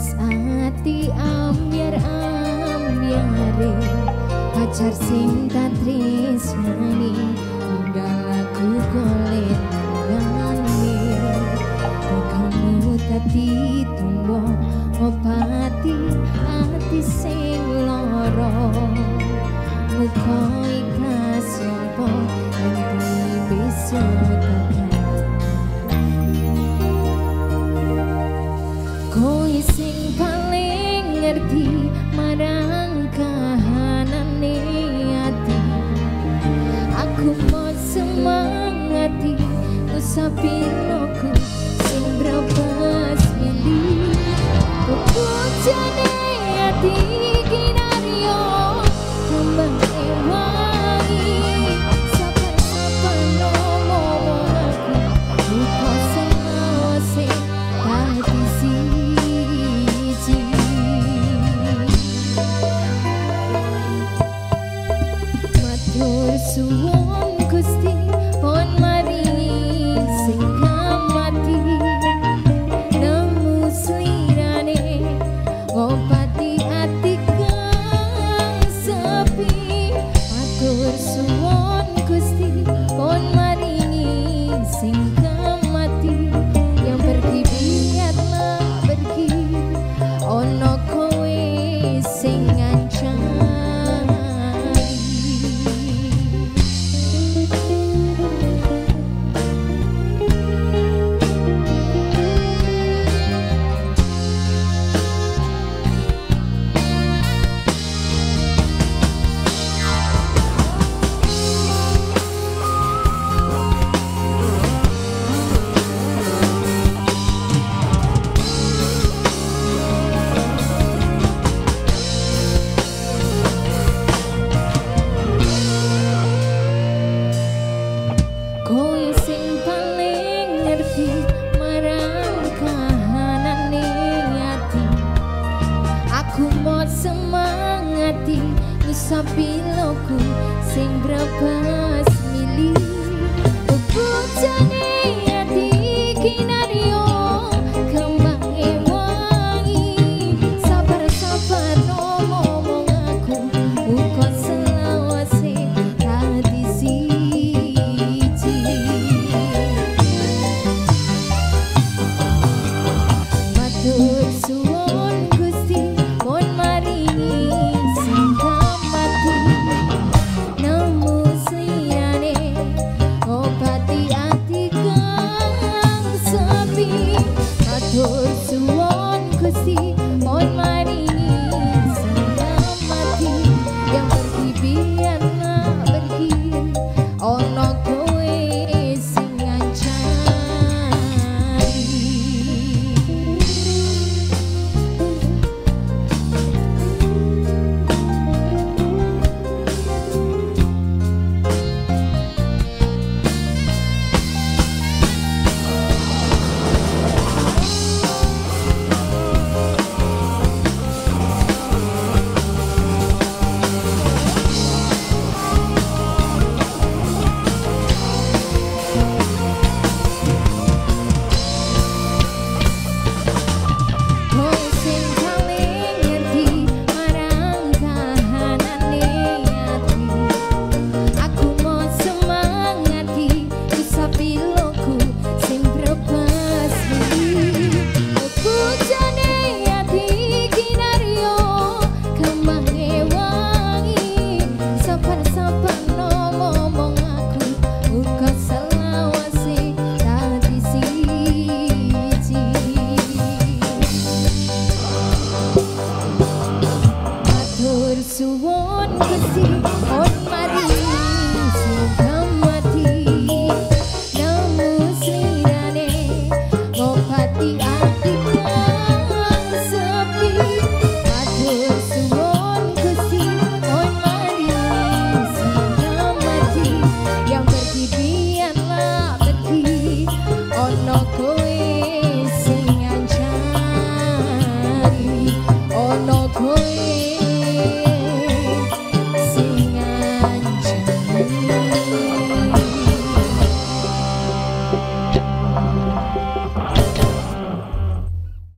Saat diambil ambil, Pacar sing tak tresnani Tinggal aku golek nangani Kamu tadi tumbuh pati ati sing loro Muka ikhlas yopo Nanti besok sing paling ngerti marang kahanane ati aku mau semangati usapi upon my Kowe sing paling ngerti marang kahanane ati. Aku mau semangati milih One could see on my kursi hot mari